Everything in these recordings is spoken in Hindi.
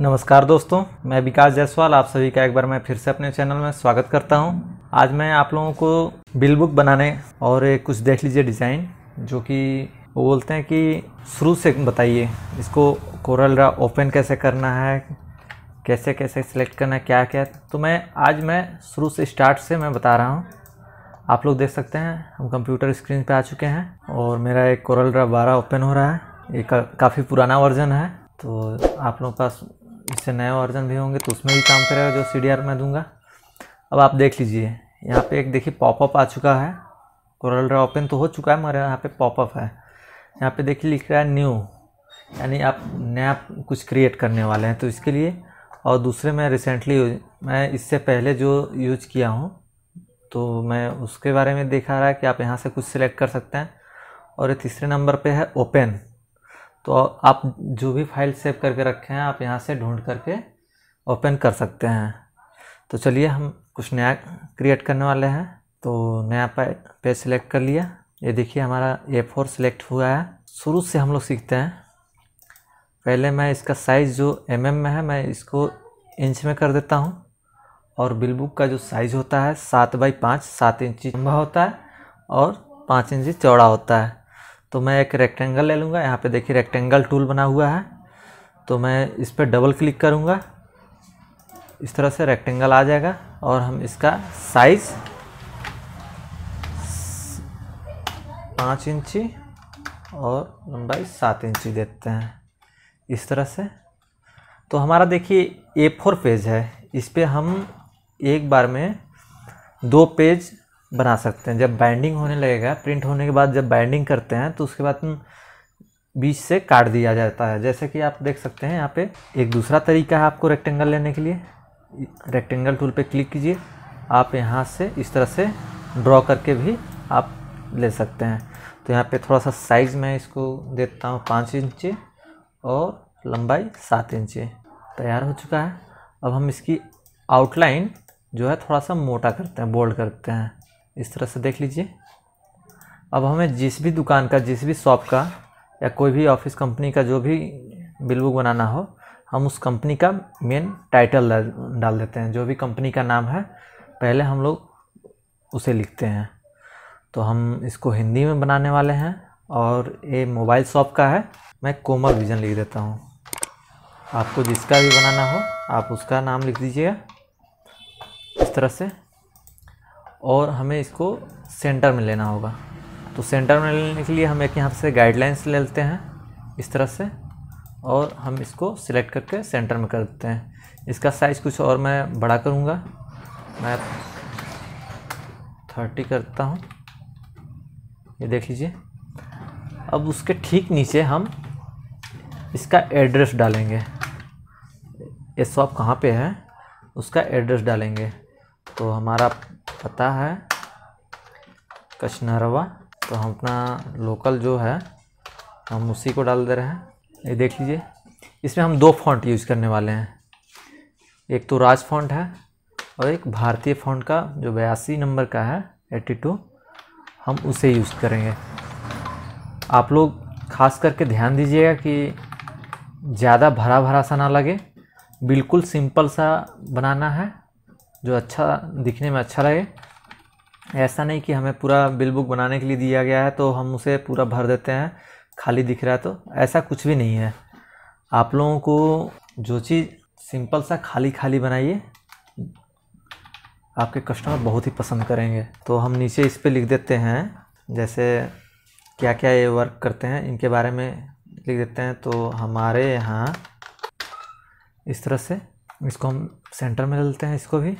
नमस्कार दोस्तों, मैं विकास जायसवाल, आप सभी का एक बार मैं फिर से अपने चैनल में स्वागत करता हूँ। आज मैं आप लोगों को बिल बुक बनाने और कुछ देख लीजिए डिज़ाइन, जो कि वो बोलते हैं कि शुरू से बताइए, इसको कोरल ड्रा ओपन कैसे करना है कैसे कैसे सिलेक्ट करना है क्या क्या। तो मैं आज मैं शुरू से स्टार्ट से मैं बता रहा हूँ। आप लोग देख सकते हैं हम कंप्यूटर स्क्रीन पे आ चुके हैं और मेरा एक कोरल ड्रा बारह ओपन हो रहा है। ये का, काफ़ी पुराना वर्जन है तो आप लोगों के पास इससे नए वर्जन भी होंगे तो उसमें भी काम करेगा जो सी डी आर मैं दूँगा। अब आप देख लीजिए यहाँ पे एक देखिए पॉपअप आ चुका है। कोरल ड्रा ओपन तो हो चुका है मगर यहाँ पे पॉपअप है। यहाँ पे देखिए लिख रहा है न्यू यानी आप नया कुछ क्रिएट करने वाले हैं। तो इसके लिए और दूसरे मैं रिसेंटली मैं इससे पहले जो यूज़ किया हूँ तो मैं उसके बारे में देखा रहा है कि आप यहाँ से कुछ सिलेक्ट कर सकते हैं। और ये तीसरे नंबर पे है ओपन तो आप जो भी फ़ाइल सेव करके रखे हैं, आप यहाँ से ढूंढ करके ओपन कर सकते हैं। तो चलिए हम कुछ नया क्रिएट करने वाले हैं। तो नया पेज सिलेक्ट कर लिया। ये देखिए हमारा ए फोर सिलेक्ट हुआ है। शुरू से हम लोग सीखते हैं। पहले मैं इसका साइज़ जो एम mm में है, मैं इसको इंच में कर देता हूँ। और बिल बुक का जो साइज़ होता है, सात बाई पाँच, सात इंची लंबा होता है और पाँच इंची चौड़ा होता है। तो मैं एक रेक्टेंगल ले लूँगा। यहाँ पे देखिए रेक्टेंगल टूल बना हुआ है। तो मैं इस पर डबल क्लिक करूँगा। इस तरह से रेक्टेंगल आ जाएगा और हम इसका साइज़ पाँच इंची और लंबाई सात इंची देते हैं। इस तरह से तो हमारा देखिए ए फोर पेज है। इस पर हम एक बार में दो पेज बना सकते हैं। जब बाइंडिंग होने लगेगा प्रिंट होने के बाद जब बाइंडिंग करते हैं तो उसके बाद बीच से काट दिया जाता है। जैसे कि आप देख सकते हैं, यहाँ पे एक दूसरा तरीका है आपको रेक्टेंगल लेने के लिए। रेक्टेंगल टूल पे क्लिक कीजिए। आप यहाँ से इस तरह से ड्रॉ करके भी आप ले सकते हैं। तो यहाँ पे थोड़ा सा साइज़ मैं इसको देता हूँ पाँच इंची और लंबाई सात इंची। तैयार हो चुका है। अब हम इसकी आउटलाइन जो है थोड़ा सा मोटा करते हैं बोल्ड करते हैं। इस तरह से देख लीजिए। अब हमें जिस भी दुकान का, जिस भी शॉप का या कोई भी ऑफ़िस कंपनी का जो भी बिल बुक बनाना हो, हम उस कंपनी का मेन टाइटल डाल देते हैं। जो भी कंपनी का नाम है, पहले हम लोग उसे लिखते हैं। तो हम इसको हिंदी में बनाने वाले हैं और ये मोबाइल शॉप का है। मैं कोमल विजन लिख देता हूँ। आपको जिसका भी बनाना हो, आप उसका नाम लिख दीजिएगा। इस तरह से। और हमें इसको सेंटर में लेना होगा। तो सेंटर में लेने के लिए हम एक यहाँ से गाइडलाइंस ले लेते हैं, इस तरह से। और हम इसको सिलेक्ट करके सेंटर में कर देते हैं। इसका साइज़ कुछ और मैं बड़ा करूँगा। मैं थर्टी करता हूँ। ये देख लीजिए। अब उसके ठीक नीचे हम इसका एड्रेस डालेंगे। ये शॉप कहाँ पे है? उसका एड्रेस डालेंगे। तो हमारा पता है कचनरवा तो हम अपना लोकल जो है, हम उसी को डाल दे रहे हैं। ये देख लीजिए। इसमें हम दो फॉन्ट यूज़ करने वाले हैं। एक तो राज फॉन्ट है और एक भारतीय फॉन्ट का, जो बयासी नंबर का है एट्टी टू हम उसे यूज़ करेंगे। आप लोग खास करके ध्यान दीजिएगा कि ज़्यादा भरा भरा सा ना लगे। बिल्कुल सिंपल सा बनाना है, जो अच्छा दिखने में अच्छा लगे। ऐसा नहीं कि हमें पूरा बिल बुक बनाने के लिए दिया गया है तो हम उसे पूरा भर देते हैं, खाली दिख रहा है तो। ऐसा कुछ भी नहीं है। आप लोगों को जो चीज़ सिंपल सा खाली खाली बनाइए, आपके कस्टमर बहुत ही पसंद करेंगे। तो हम नीचे इस पर लिख देते हैं, जैसे क्या क्या ये वर्क करते हैं, इनके बारे में लिख देते हैं। तो हमारे यहाँ इस तरह से। इसको हम सेंटर में लेते हैं इसको भी।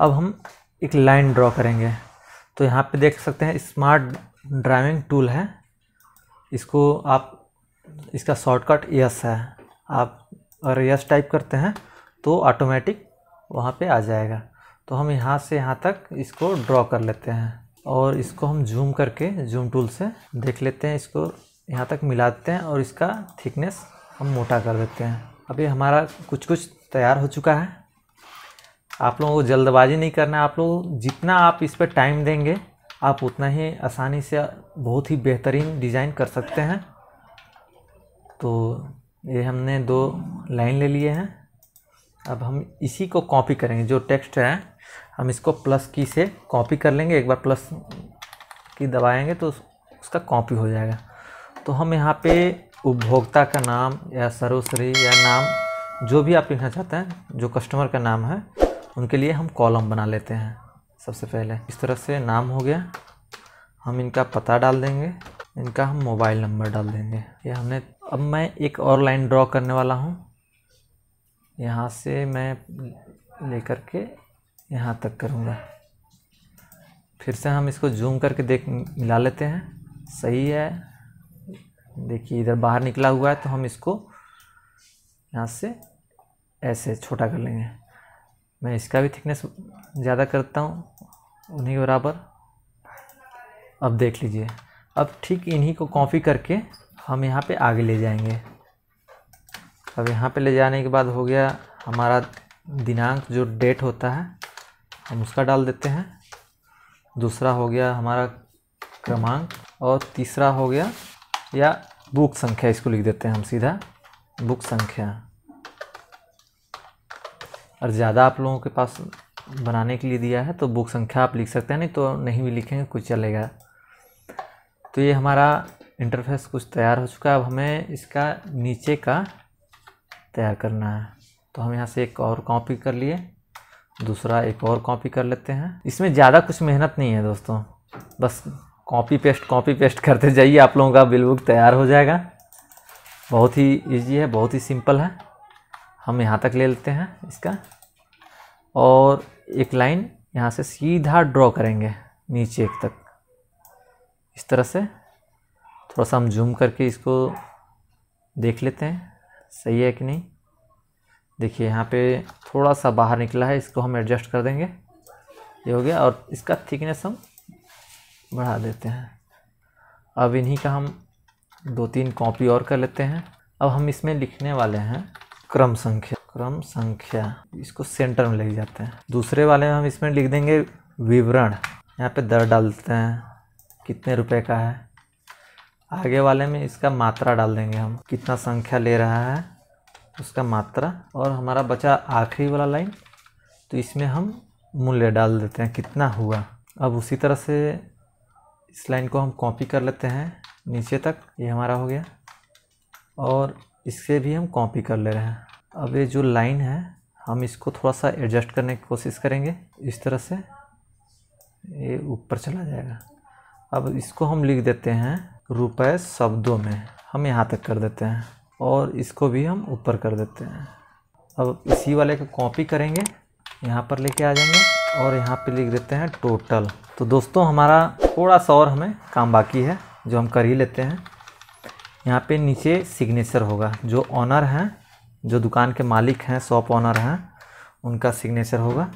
अब हम एक लाइन ड्रॉ करेंगे। तो यहाँ पे देख सकते हैं स्मार्ट ड्राइविंग टूल है। इसको आप, इसका शॉर्टकट यस है। आप अगर यस टाइप करते हैं तो ऑटोमेटिक वहाँ पे आ जाएगा। तो हम यहाँ से यहाँ तक इसको ड्रॉ कर लेते हैं। और इसको हम जूम करके जूम टूल से देख लेते हैं। इसको यहाँ तक मिलाते हैं और इसका थिकनेस हम मोटा कर देते हैं। अभी हमारा कुछ कुछ तैयार हो चुका है। आप लोगों को जल्दबाजी नहीं करना आप लोग जितना आप इस पर टाइम देंगे, आप उतना ही आसानी से बहुत ही बेहतरीन डिज़ाइन कर सकते हैं। तो ये हमने दो लाइन ले लिए हैं। अब हम इसी को कॉपी करेंगे। जो टेक्स्ट है, हम इसको प्लस की से कॉपी कर लेंगे। एक बार प्लस की दबाएँगे तो उसका कॉपी हो जाएगा। तो हम यहाँ पे उपभोक्ता का नाम या सर्वश्री या नाम, जो भी आप लिखना चाहते हैं, जो कस्टमर का नाम है, उनके लिए हम कॉलम बना लेते हैं। सबसे पहले इस तरह से नाम हो गया। हम इनका पता डाल देंगे। इनका हम मोबाइल नंबर डाल देंगे। ये हमने, अब मैं एक और लाइन ड्रॉ करने वाला हूँ। यहाँ से मैं लेकर के यहाँ तक करूँगा। फिर से हम इसको जूम करके देख, मिला लेते हैं। सही है। देखिए, इधर बाहर निकला हुआ है तो हम इसको यहाँ से ऐसे छोटा कर लेंगे। मैं इसका भी थिकनेस ज़्यादा करता हूँ, उन्हीं के बराबर। अब देख लीजिए, अब ठीक इन्हीं को कॉपी करके हम यहाँ पे आगे ले जाएँगे। अब यहाँ पे ले जाने के बाद हो गया हमारा दिनांक, जो डेट होता है, हम उसका डाल देते हैं। दूसरा हो गया हमारा क्रमांक, और तीसरा हो गया या बुक संख्या, इसको लिख देते हैं हम सीधा। बुक संख्या। और ज़्यादा आप लोगों के पास बनाने के लिए दिया है तो बुक संख्या आप लिख सकते हैं, नहीं तो नहीं भी लिखेंगे, कुछ चलेगा। तो ये हमारा इंटरफेस कुछ तैयार हो चुका है, अब हमें इसका नीचे का तैयार करना है। तो हम यहाँ से एक और कॉपी कर लिए, दूसरा एक और कॉपी कर लेते हैं। इसमें ज़्यादा कुछ मेहनत नहीं है दोस्तों, बस कॉपी पेस्ट कॉपी पेस्ट करते जाइए, आप लोगों का बिल बुक तैयार हो जाएगा। बहुत ही इजी है, बहुत ही सिंपल है। हम यहाँ तक ले लेते हैं इसका। और एक लाइन यहाँ से सीधा ड्रॉ करेंगे, नीचे एक तक। इस तरह से। थोड़ा सा हम जूम करके इसको देख लेते हैं। सही है कि नहीं? देखिए, यहाँ पे थोड़ा सा बाहर निकला है, इसको हम एडजस्ट कर देंगे। ये हो गया। और इसका थिकनेस हम बढ़ा देते हैं। अब इन्हीं का हम दो तीन कॉपी और कर लेते हैं। अब हम इसमें लिखने वाले हैं क्रम संख्या। क्रम संख्या, इसको सेंटर में ले जाते हैं। दूसरे वाले में हम इसमें लिख देंगे विवरण। यहाँ पे दर डालते हैं, कितने रुपए का है। आगे वाले में इसका मात्रा डाल देंगे हम। कितना संख्या ले रहा है, उसका मात्रा। और हमारा बचा आखिरी वाला लाइन तो इसमें हम मूल्य डाल देते हैं, कितना हुआ। अब उसी तरह से इस लाइन को हम कॉपी कर लेते हैं, नीचे तक, ये हमारा हो गया। और इससे भी हम कॉपी कर ले रहे हैं। अब ये जो लाइन है, हम इसको थोड़ा सा एडजस्ट करने की कोशिश करेंगे। इस तरह से ये ऊपर चला जाएगा। अब इसको हम लिख देते हैं रुपए शब्दों में। हम यहाँ तक कर देते हैं। और इसको भी हम ऊपर कर देते हैं। अब इसी वाले को कॉपी करेंगे। यहाँ पर लेके आ जाएँगे और यहाँ पे लिख देते हैं टोटल। तो दोस्तों, हमारा थोड़ा सा और हमें काम बाकी है, जो हम कर ही लेते हैं। यहाँ पे नीचे सिग्नेचर होगा, जो ऑनर हैं, जो दुकान के मालिक हैं शॉप ऑनर हैं, उनका सिग्नेचर होगा।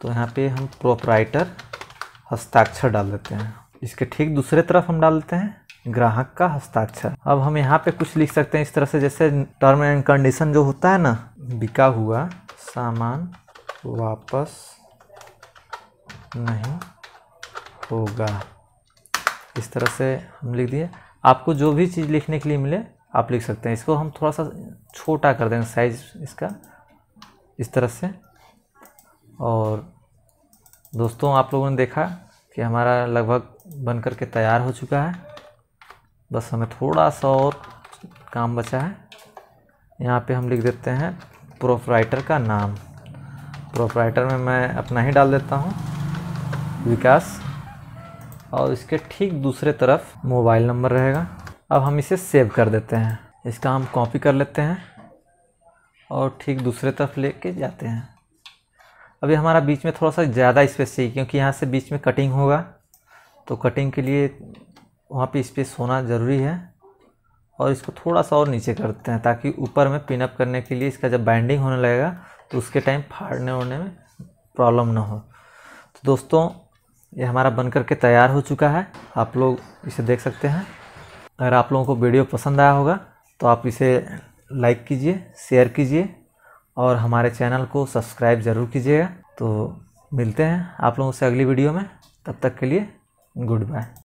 तो यहाँ पे हम प्रोपराइटर हस्ताक्षर डाल देते हैं। इसके ठीक दूसरे तरफ़ हम डाल देते हैं, ग्राहक का हस्ताक्षर। अब हम यहाँ पे कुछ लिख सकते हैं, इस तरह से जैसे टर्म एंड कंडीशन जो होता है ना, बिका हुआ सामान वापस नहीं होगा। इस तरह से हम लिख दिए। आपको जो भी चीज़ लिखने के लिए मिले, आप लिख सकते हैं। इसको हम थोड़ा सा छोटा कर देंगे, साइज़ इसका, इस तरह से। और दोस्तों, आप लोगों ने देखा कि हमारा लगभग बन कर के तैयार हो चुका है। बस हमें थोड़ा सा और काम बचा है। यहाँ पे हम लिख देते हैं प्रोपराइटर का नाम। प्रोपराइटर में मैं अपना ही डाल देता हूँ। विकास और इसके ठीक दूसरे तरफ़ मोबाइल नंबर रहेगा। अब हम इसे सेव कर देते हैं। इसका हम कॉपी कर लेते हैं और ठीक दूसरे तरफ़ ले लेके जाते हैं। अभी हमारा बीच में थोड़ा सा ज़्यादा स्पेस चाहिए क्योंकि यहाँ से बीच में कटिंग होगा। तो कटिंग के लिए वहाँ पे स्पेस होना ज़रूरी है। और इसको थोड़ा सा और नीचे करते हैं ताकि ऊपर में पिनअप करने के लिए इसका जब बाइंडिंग होने लगेगा तो उसके टाइम फाड़ने ओड़ने में प्रॉब्लम ना हो। तो दोस्तों ये हमारा बन करके तैयार हो चुका है। आप लोग इसे देख सकते हैं। अगर आप लोगों को वीडियो पसंद आया होगा तो आप इसे लाइक कीजिए, शेयर कीजिए, और हमारे चैनल को सब्सक्राइब ज़रूर कीजिएगा। तो मिलते हैं आप लोगों से अगली वीडियो में। तब तक के लिए गुड बाय।